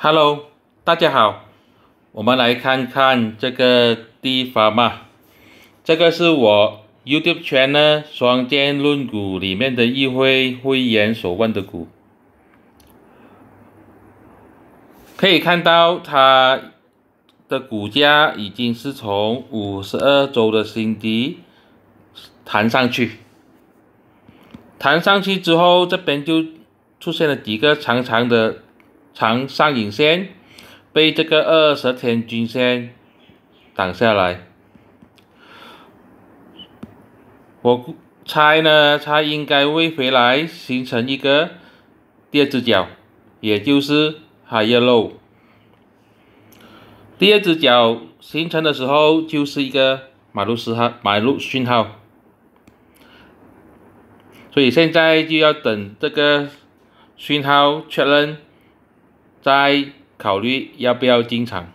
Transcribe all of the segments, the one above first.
Hello，大家好，我们来看看这个地方嘛。这个是我 YouTube 圈呢双剑论股里面的议会会员所问的股，可以看到它的股价已经是从五十二周的新低弹上去，弹上去之后，这边就出现了几个长长的。长上影线被这个二十天均线挡下来，我猜呢，它应该会回来形成一个第二只脚，也就是 higher low。第二只脚形成的时候就是一个买入信号，买入讯号，所以现在就要等这个讯号确认。再考虑要不要进场。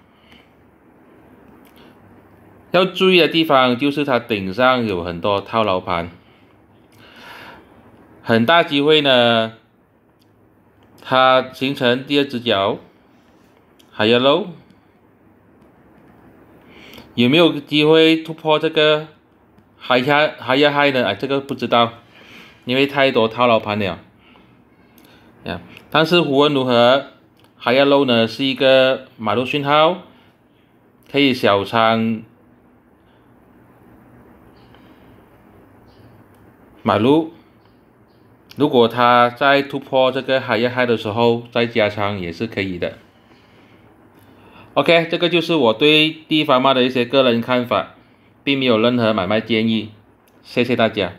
要注意的地方就是它顶上有很多套牢盘，很大机会呢，它形成第二只脚，还有喽，有没有机会突破这个还要还要嗨呢？啊，这个不知道，因为太多套牢盘了。呀，但是无论如何。High low 呢是一个买入讯号，可以小仓买入。如果它在突破这个 High high 的时候再加仓也是可以的。OK，这个就是我对地方嘛的一些个人看法，并没有任何买卖建议。谢谢大家。